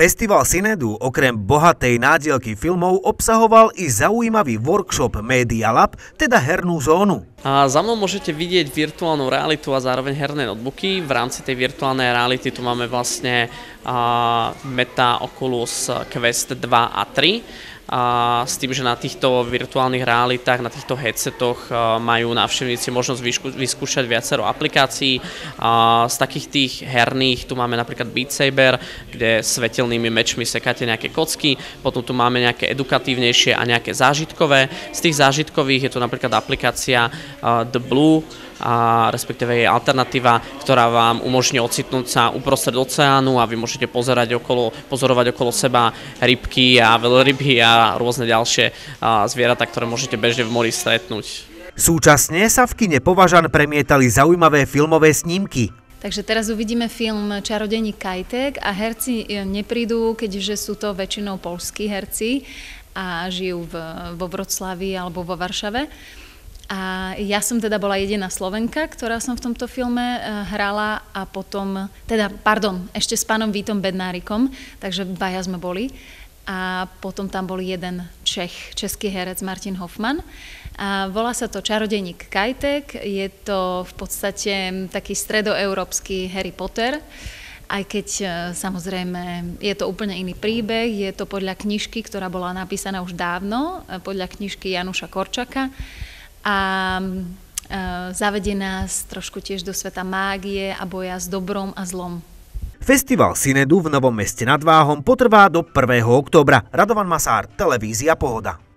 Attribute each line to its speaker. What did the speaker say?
Speaker 1: Festival Synedu okrem bohatej nádielky filmov obsahoval i zaujímavý workshop Media Lab, teda hernú zónu.
Speaker 2: A za mnou môžete vidieť virtuálnu realitu a zároveň herné notebooky. V rámci tej virtuálnej reality tu máme vlastne a, Meta Oculus Quest 2 a 3 a s tým, že na týchto virtuálnych realitách, na týchto headsetoch majú návštevníci možnosť vyskúšať viacero aplikácií. A z takých tých herných tu máme napríklad Beat Saber, kde svetelnými mečmi sekáte nejaké kocky, potom tu máme nejaké edukatívnejšie a nejaké zážitkové. Z tých zážitkových je tu napríklad aplikácia The Blue, a respektíve je alternatíva, ktorá vám umožní ocitnúť sa uprostred oceánu a vy môžete pozerať okolo, pozorovať okolo seba rybky a veľryby a rôzne ďalšie zvieratá, ktoré môžete bežne v mori stretnúť.
Speaker 1: Súčasne sa v kine Považan premietali zaujímavé filmové snímky.
Speaker 3: Takže teraz uvidíme film Čarodení Kajtek a herci e, neprídu, keďže sú to väčšinou polskí herci a žijú v, vo Vroclavi alebo vo Varšave. A ja som teda bola jediná Slovenka, ktorá som v tomto filme eh, hrala a potom, teda, pardon, ešte s pánom Vítom Bednárikom, takže dvaja sme boli. A potom tam bol jeden Čech, český herec Martin Hoffman. A volá sa to Čarodejník Kajtek, je to v podstate taký stredoeurópsky Harry Potter aj keď eh, samozrejme je to úplne iný príbeh, je to podľa knižky, ktorá bola napísaná už dávno, eh, podľa knižky Januša Korčaka a e, zavedie nás trošku tiež do sveta mágie a boja s dobrom a zlom.
Speaker 1: Festival Synedu v Novom meste nad Váhom potrvá do 1. októbra. Radovan Masár, Televízia Pohoda.